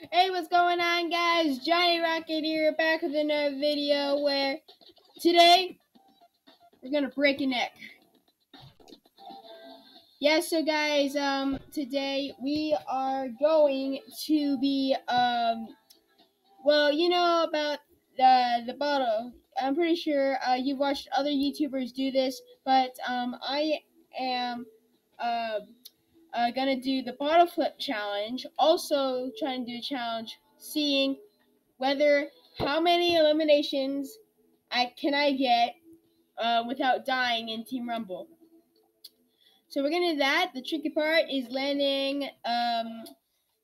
Hey, what's going on, guys? Johnny Rocket here, back with another video where today we're gonna break a neck. Yeah, so guys, um, today we are going to be, um, well, you know about the the bottle. I'm pretty sure uh, you've watched other YouTubers do this, but um, I am, uh uh, gonna do the bottle flip challenge. Also, trying to do a challenge, seeing whether how many eliminations I can I get uh, without dying in Team Rumble. So we're gonna do that. The tricky part is landing um,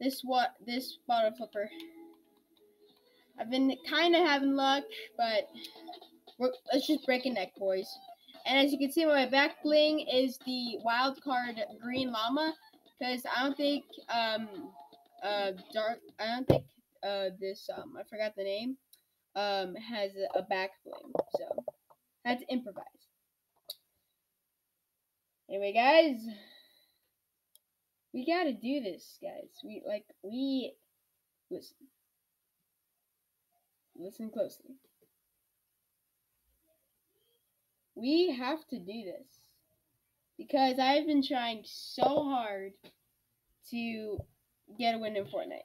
this what this bottle flipper. I've been kind of having luck, but let's just break a neck, boys. And as you can see, my back bling is the wild card green llama. Because I don't think um uh dark I don't think uh this um I forgot the name um has a back bling. So to improvise. Anyway, guys, we gotta do this, guys. We like we listen. Listen closely. We have to do this because I've been trying so hard to get a win in Fortnite,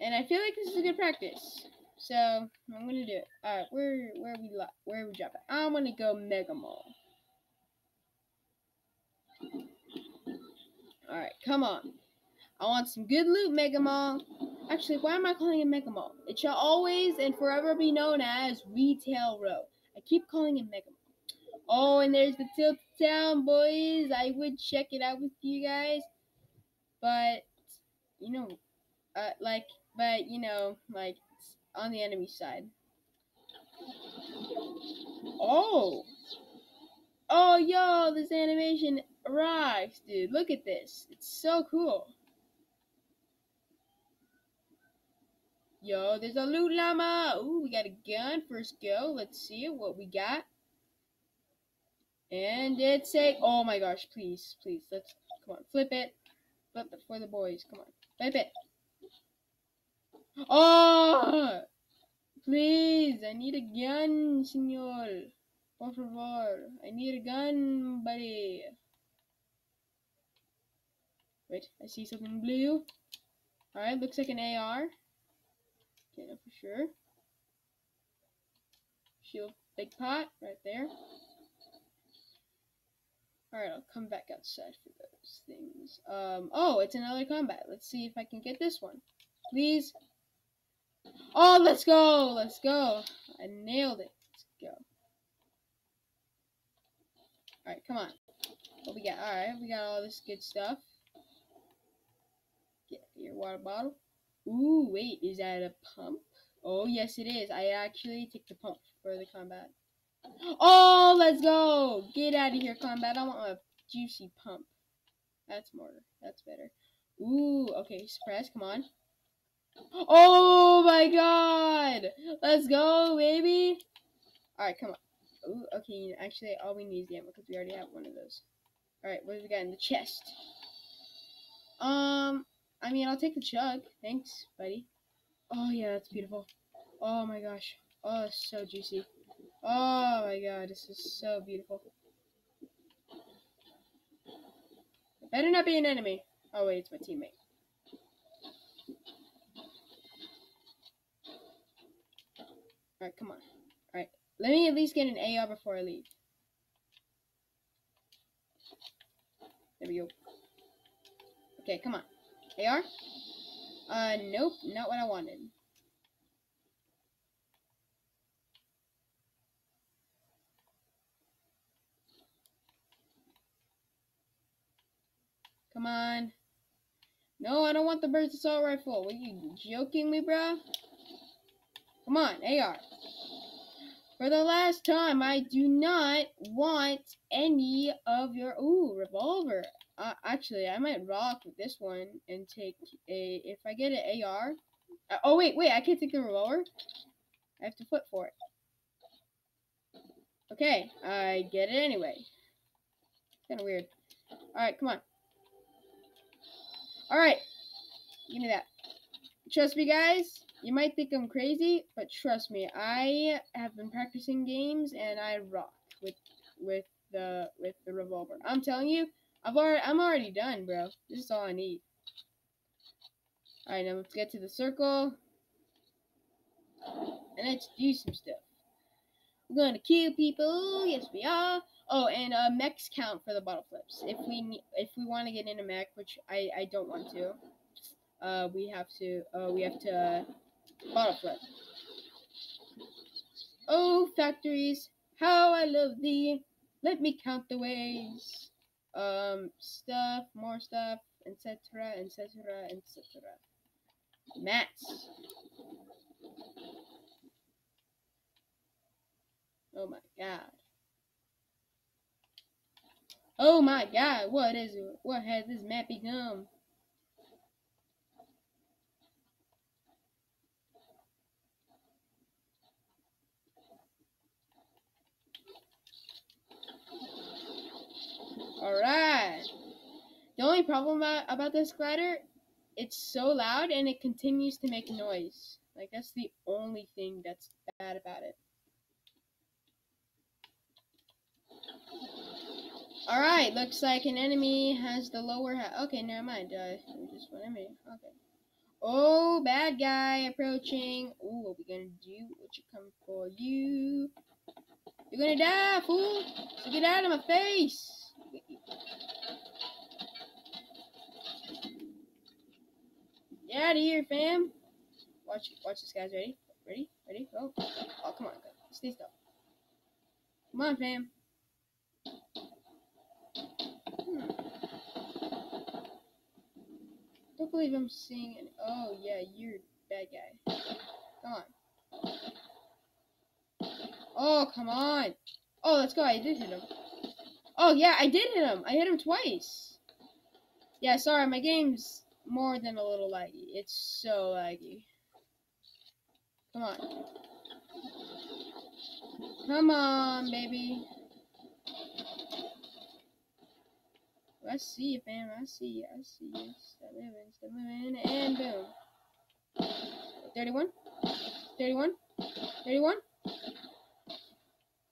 and I feel like this is a good practice. So I'm gonna do it. All right, where where we where we drop it? I'm gonna go Mega Mall. All right, come on. I want some good loot, Mega Mall. Actually, why am I calling it Mega Mall? It shall always and forever be known as Retail Row. I keep calling it Mega Mall. Oh, and there's the Tilted Town, boys. I would check it out with you guys. But, you know, uh, like, but, you know, like, on the enemy side. Oh! Oh, yo, this animation rocks, dude. Look at this. It's so cool. Yo, there's a loot llama. Ooh, we got a gun. First go. Let's see what we got. And it's a, oh my gosh, please, please, let's, come on, flip it. Flip it for the boys, come on, flip it. Oh! Please, I need a gun, senor. Por favor, I need a gun, buddy. Wait, I see something blue. Alright, looks like an AR. Can't know for sure. Shield big pot right there. Alright, I'll come back outside for those things. Um, oh, it's another combat. Let's see if I can get this one. Please. Oh, let's go! Let's go! I nailed it. Let's go. Alright, come on. What we got? Alright, we got all this good stuff. Get your water bottle. Ooh, wait, is that a pump? Oh, yes it is. I actually take the pump for the combat. Oh, let's go! Get out of here, combat. I want a juicy pump. That's more. That's better. Ooh, okay, suppress. Come on. Oh my god! Let's go, baby! Alright, come on. Ooh, okay, actually, all we need is the ammo because we already have one of those. Alright, what do we got in the chest? Um, I mean, I'll take the chug. Thanks, buddy. Oh, yeah, that's beautiful. Oh my gosh. Oh, so juicy. Oh my god, this is so beautiful. It better not be an enemy. Oh wait, it's my teammate. Alright, come on. Alright, let me at least get an AR before I leave. There we go. Okay, come on. AR? Uh, nope, not what I wanted. Come on. No, I don't want the burst assault rifle. Are you joking me, bro? Come on, AR. For the last time, I do not want any of your... Ooh, revolver. Uh, actually, I might rock with this one and take a... If I get an AR... Uh, oh, wait, wait, I can't take the revolver? I have to flip for it. Okay, I get it anyway. Kind of weird. Alright, come on. Alright. Give me that. trust me, guys. You might think I'm crazy, but trust me, I have been practicing games and I rock with with the with the revolver. I'm telling you, I've already I'm already done, bro. This is all I need. All right, now let's get to the circle and let's do some stuff. We're gonna kill people. Yes, we are. Oh, and uh, mechs count for the bottle flips. If we if we want to get in a mech, which I I don't want to, uh, we have to uh, we have to uh, bottle flip. Oh, factories, how I love thee. Let me count the ways. Um, stuff, more stuff, etc., etc., etc. Mats. Oh my god. Oh my god, what is it? What has this map become? Alright. The only problem about, about this glider, it's so loud and it continues to make noise. Like, that's the only thing that's bad about it. Alright, looks like an enemy has the lower hat. Okay, never mind. Uh, just one enemy. Okay. Oh, bad guy approaching. Ooh, what we gonna do? What you come for? You. You're gonna die, fool. So get out of my face. Get out of here, fam. Watch, watch this, guys. Ready? Ready? Ready? Go. Oh, come on. Stay still. Come on, fam. Don't believe I'm seeing it. Oh, yeah, you're bad guy. Come on. Oh, come on. Oh, let's go. I did hit him. Oh, yeah, I did hit him. I hit him twice. Yeah, sorry, my game's more than a little laggy. It's so laggy. Come on. Come on, baby. I see you, fam. I see you. I see you. Stop moving. Stop moving. And boom. 31. 31. 31.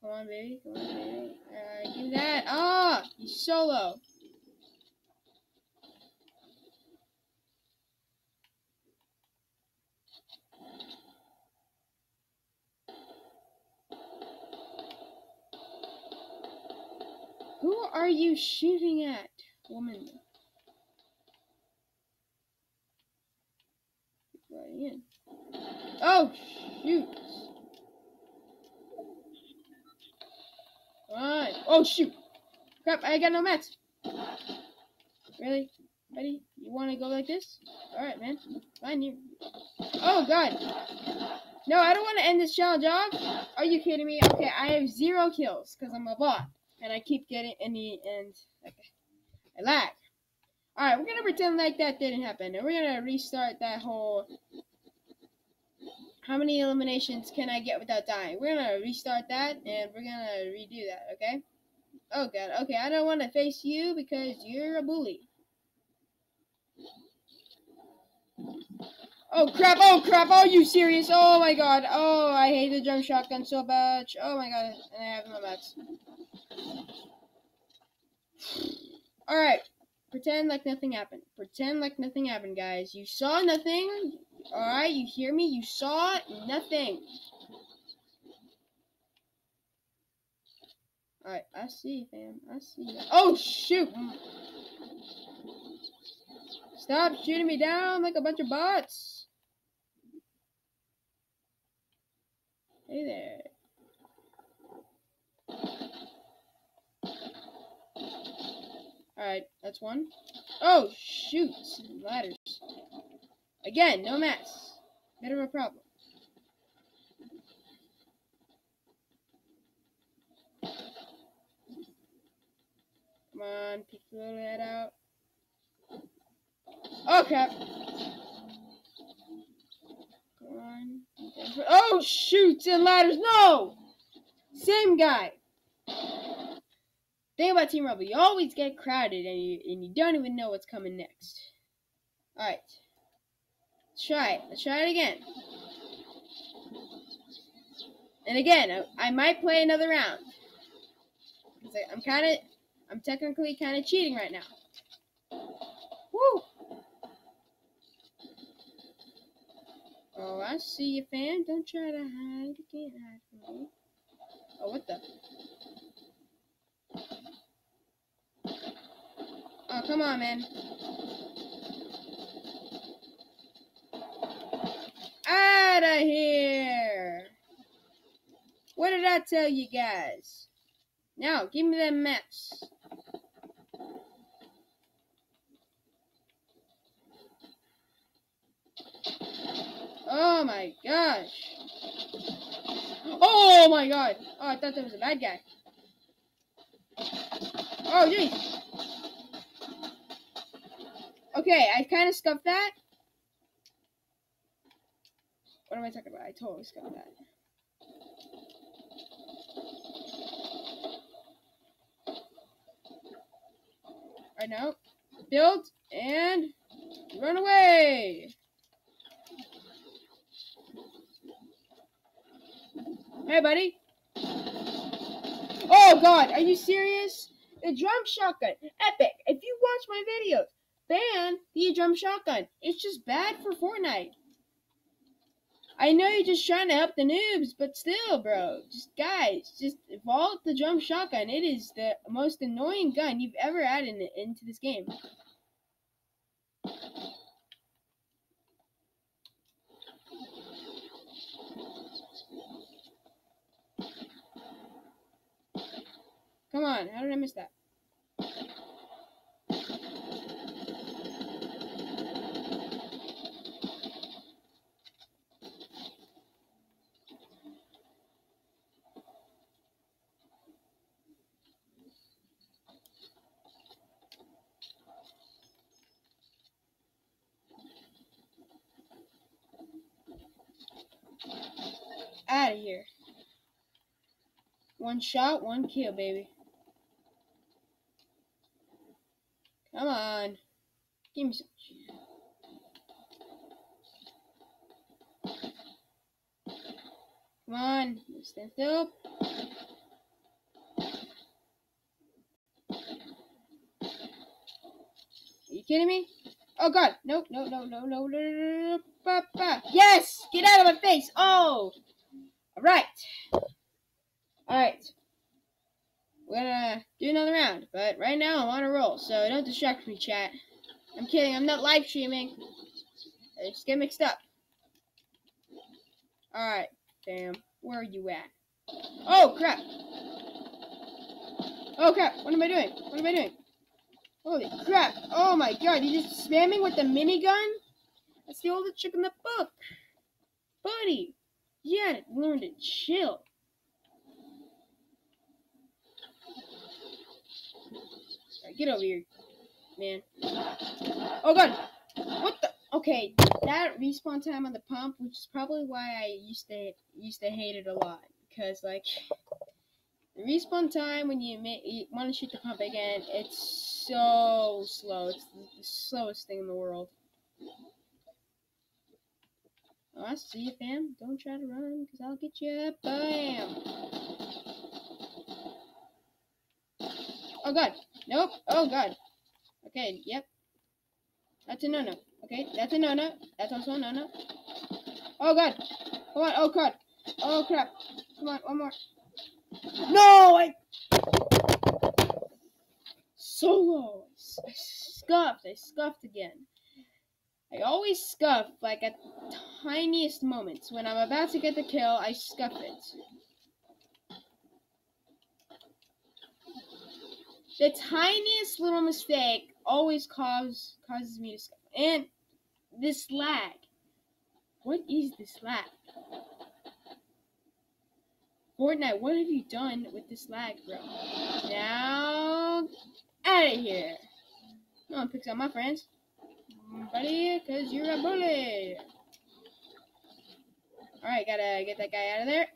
Come on, baby. Come on, baby. Alright, give that. Ah! Oh, you solo. Who are you shooting at? Woman. Right in. Oh, shoot. Come Oh, shoot. Crap, I got no mats. Really? Ready? You want to go like this? Alright, man. Fine, you. Oh, God. No, I don't want to end this challenge off. Are you kidding me? Okay, I have zero kills because I'm a bot. And I keep getting in the end. Okay. I lag. Alright, we're gonna pretend like that didn't happen. And we're gonna restart that whole how many eliminations can I get without dying? We're gonna restart that and we're gonna redo that, okay? Oh god, okay, I don't wanna face you because you're a bully. Oh crap, oh crap, are you serious? Oh my god, oh I hate the drum shotgun so much. Oh my god, and I have no mats. Alright. Pretend like nothing happened. Pretend like nothing happened, guys. You saw nothing. Alright, you hear me? You saw nothing. Alright, I see, fam. I see. Oh, shoot! Stop shooting me down like a bunch of bots. Hey there. Alright, that's one. Oh, shoot! Ladders. Again, no mats. Bit of a problem. Come on, peek the little head out. Oh, crap. Come on. Oh, shoot! And ladders. No! Same guy thing about Team Rumble, you always get crowded and you and you don't even know what's coming next. Alright. Let's try it. Let's try it again. And again, I, I might play another round. I, I'm kind of, I'm technically kind of cheating right now. Woo! Oh, I see you, fam. Don't try to hide. You can't hide from me. Oh, what the? Oh, come on, man. Out of here! What did I tell you guys? Now, give me that maps. Oh my gosh. Oh my god. Oh, I thought that was a bad guy. Oh, jeez. Okay, I kind of scuffed that. What am I talking about? I totally scuffed that. Right now, build and run away. Hey, buddy. Oh, God. Are you serious? The drum shotgun. Epic. If you watch my videos, ban the drum shotgun. It's just bad for Fortnite. I know you're just trying to help the noobs, but still, bro. Just guys, just vault the drum shotgun. It is the most annoying gun you've ever added into this game. Come on, how did I miss that? Out of here. One shot, one kill, baby. Come on. Give me some. Come on. Stand still. Are you kidding me? Oh god. No, no, no, no, no, no, no, no, Yes! Get out of my face! Oh! Alright. Alright. We're gonna do another round, but right now I'm on a roll, so don't distract me, chat. I'm kidding, I'm not live streaming. I just get mixed up. Alright, fam. Where are you at? Oh, crap! Oh, crap! What am I doing? What am I doing? Holy crap! Oh my god, you just spamming with the minigun? That's the oldest trick in the book! Buddy! You had learn to chill. Get over here, man. Oh god! What the? Okay, that respawn time on the pump, which is probably why I used to used to hate it a lot, because like the respawn time when you, you want to shoot the pump again, it's so slow. It's the, slowest thing in the world. Oh, I see you, fam. Don't try to run, because I'll get you. Bam! Oh, God. Nope. Oh, God. Okay, yep. That's a no-no. Okay, that's a no-no. That's also a no-no. Oh, God. Come on. Oh, God. Oh, crap. Come on, one more. No! I... Solo! I scuffed. I scuffed again. I always scuff, like, at the tiniest moments. When I'm about to get the kill, I scuff it. The tiniest little mistake always cause, causes me to scuff. And this lag. What is this lag? Fortnite, what have you done with this lag, bro? Now, out of here. No one picks up my friends buddy, because you're a bully. Alright, gotta get that guy out of there.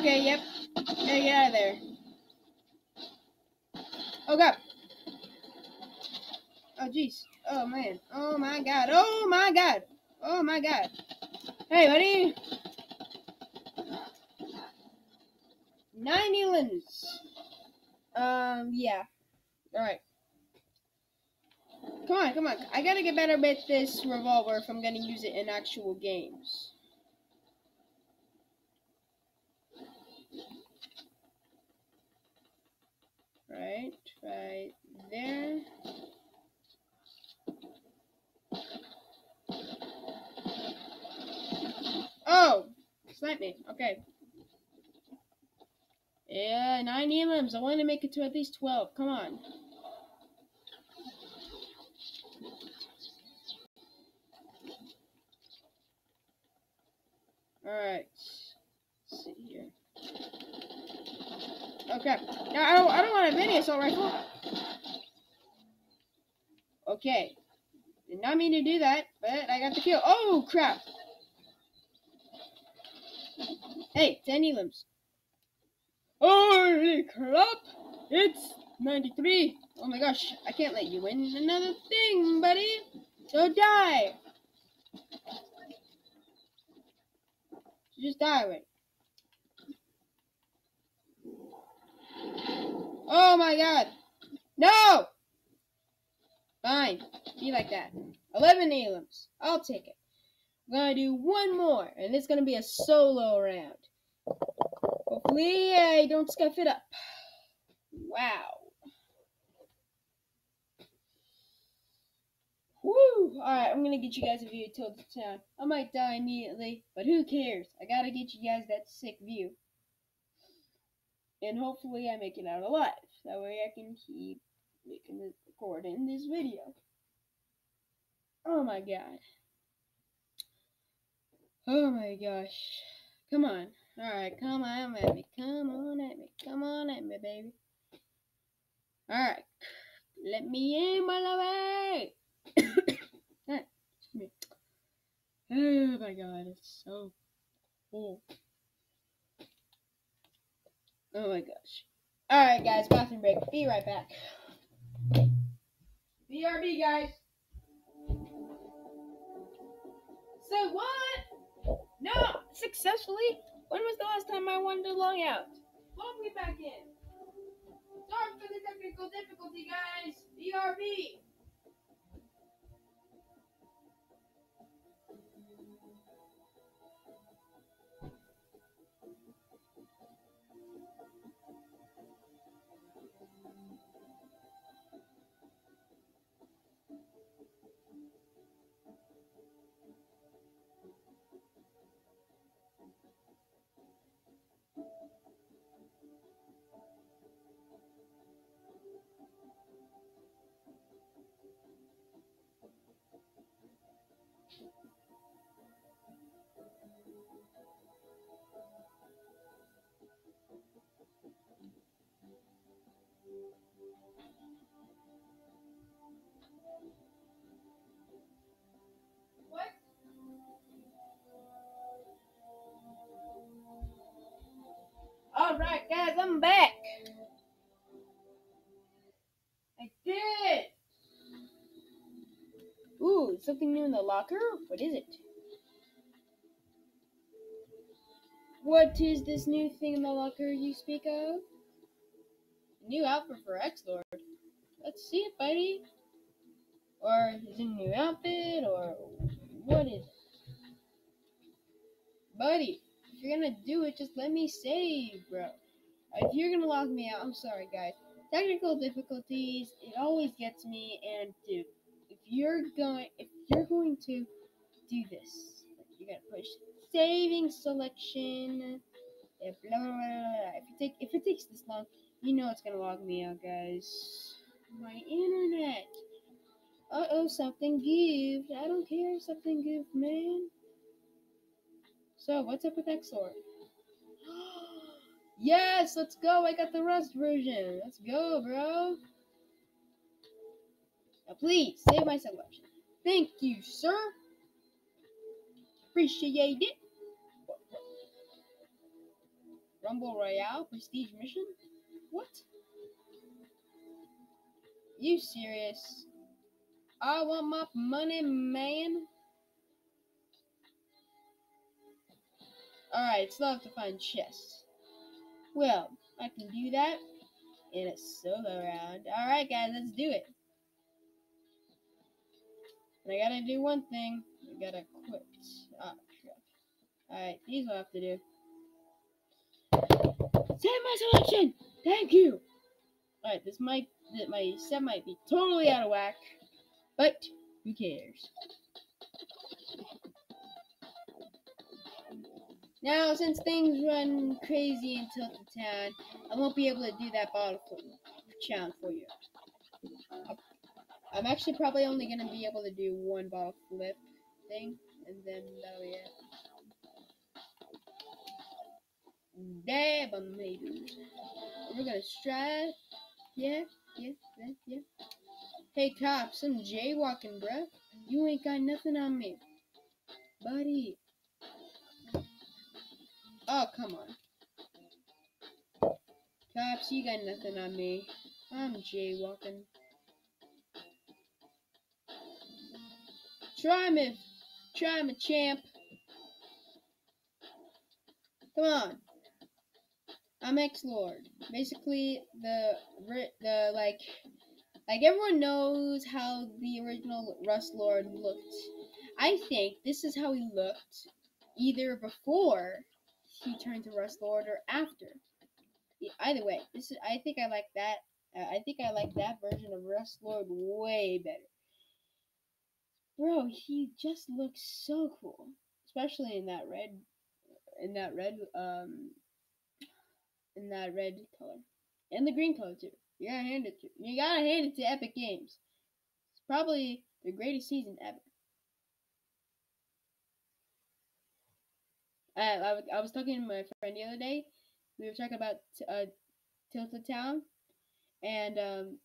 Okay, yep. Gotta get out of there. Oh god. Oh, jeez. Oh, man. Oh, my God. Oh, my God. Oh, my God. Hey, buddy. Nine Elims. Um, yeah. Alright. Come on, come on. I gotta get better with this revolver if I'm gonna use it in actual games. Right, right there. Oh! Snipe me. Okay. Yeah, nine elims. I want to make it to at least 12. Come on. Alright. Let's see here. Okay. Now, I don't, I don't want a mini assault rifle. Okay. Did not mean to do that, but I got the kill. Oh, crap. Hey, 10 elims. Holy crap! It's 93. Oh my gosh, I can't let you win another thing, buddy. So die. Just die away. Oh my god. No! Fine. Be like that. 11 elims. I'll take it. I'm gonna do one more, and it's gonna be a solo round. Hopefully I don't scuff it up. Wow. Woo! Alright, I'm gonna get you guys a view Tilted Town. I might die immediately, but who cares? I gotta get you guys that sick view. And hopefully I make it out alive. That way I can keep making this recording this video. Oh my god. Oh my gosh. Come on. Alright, come on at me. Come on at me. Come on at me, baby. Alright. Let me in, my lovey. oh my god, it's so cool. Oh my gosh. Alright, guys, bathroom break. Be right back. BRB, guys. So what? No, successfully. When was the last time I wanted to long out? Log me back in. Sorry for the technical difficulty, guys. BRB. Alright, guys, I'm back. I did. Ooh, something new in the locker? What is it? What is this new thing in the locker you speak of? New outfit for X Lord. Let's see it, buddy. Or is it a new outfit, or what is it? Buddy, if you're gonna do it, just let me save, bro. If you're gonna lock me out, I'm sorry, guys. Technical difficulties, it always gets me, and dude, if you're going, if you're going to do this, you're gonna push saving selection. Yeah, blah, blah, blah. If you take, if it takes this long, you know it's gonna log me out, guys. My internet. Uh oh, something gives. I don't care something gives, man. So, what's up with X Lord? yes, let's go. I got the Rust version. Let's go, bro. Now, please save my selection. Thank you, sir. Appreciate it. Rumble Royale Prestige Mission? What? You serious? I want my money, man. Alright, still have to find chests. Well, I can do that in a solo round. Alright, guys, let's do it. And I gotta do one thing. I gotta quit. Oh, crap. Alright, these will have to do. Save my selection! Thank you! Alright, this might, my set might be totally out of whack. But, who cares? Now, since things run crazy in Tilted Town, I won't be able to do that bottle flip challenge for you. I'm actually probably only going to be able to do one bottle flip thing, and then that'll be it. Damn, maybe. We're gonna strat. Yeah, yeah, yeah, yeah. Hey, cops, I'm jaywalking, bruh. You ain't got nothing on me. Buddy. Oh, come on. Cops, you got nothing on me. I'm jaywalking. Try me. Try me, champ. Come on. I'm X Lord. Basically, the the like like everyone knows how the original Rust Lord looked. I think this is how he looked either before he turned to Rust Lord or after. Either way, this is I think I like that. Uh, I think I like that version of Rust Lord way better. Bro, he just looks so cool, especially in that red, in that red, um, in that red color, and the green color too. You gotta hand it to you gotta hand it to Epic Games. It's probably the greatest season ever. Uh, I, I was talking to my friend the other day. We were talking about uh, Tilted Town, and um,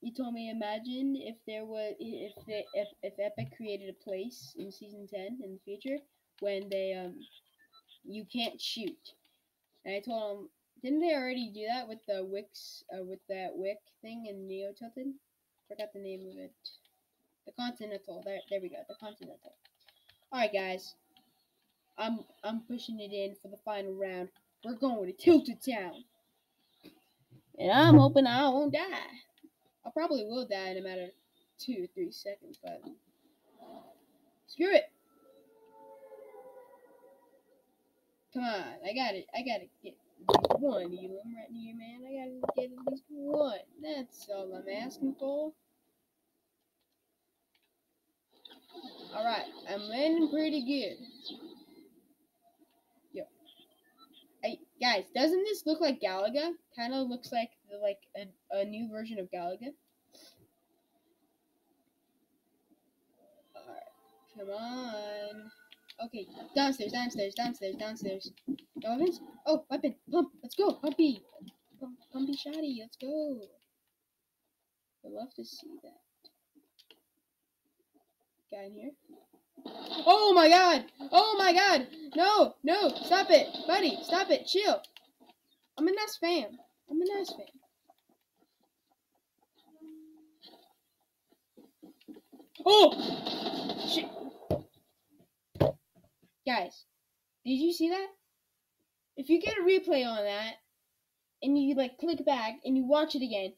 he told me imagine if there was if they, if if Epic created a place in season ten in the future when they um you can't shoot. And I told him didn't they already do that with the wicks, uh, with that wick thing in Neo Tilted? Forgot the name of it. The Continental. There, there we go. The Continental. All right, guys. I'm I'm pushing it in for the final round. We're going to tilt Tilted Town, and I'm hoping I won't die. I probably will die in a matter of two or three seconds, but screw it. Come on, I got it. I gotta get one elim right here, man. I gotta get at least one. That's all I'm asking for. Alright, I'm landing pretty good. Yo. Hey, guys, doesn't this look like Galaga? Kind of looks like the, like a, a new version of Galaga. Alright, come on. Okay, downstairs, downstairs, downstairs, downstairs. Weapons? Oh, weapon! Pump! Let's go! Pumpy! Pump, pumpy shotty, let's go! I'd love to see that. Guy in here? Oh my god! Oh my god! No! No! Stop it! Buddy, stop it! Chill! I'm a nice fan. I'm a nice fan. Oh! Shit! Guys, did you see that? If you get a replay on that, and you like click back and you watch it again,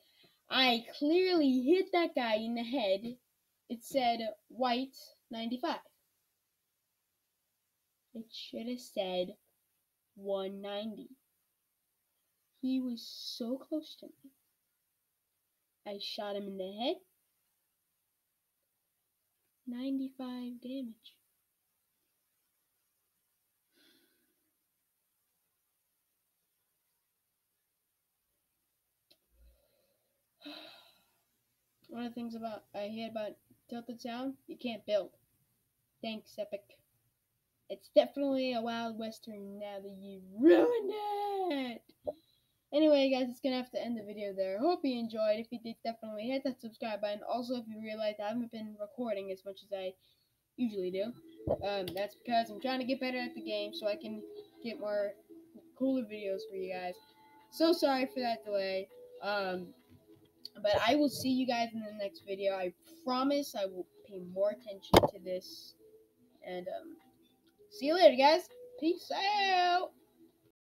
I clearly hit that guy in the head. It said white 95. It should have said 190. He was so close to me. I shot him in the head. 95 damage. One of the things about I hear about Tilted Town, you can't build. Thanks, Epic. It's definitely a Wild Western now that you ruined it. Anyway, guys, it's gonna have to end the video there. Hope you enjoyed. If you did, definitely hit that subscribe button. Also, if you realize I haven't been recording as much as I usually do, um, that's because I'm trying to get better at the game so I can get more cooler videos for you guys. So sorry for that delay. Um, But I will see you guys in the next video. I promise I will pay more attention to this. And um, see you later, guys. Peace out.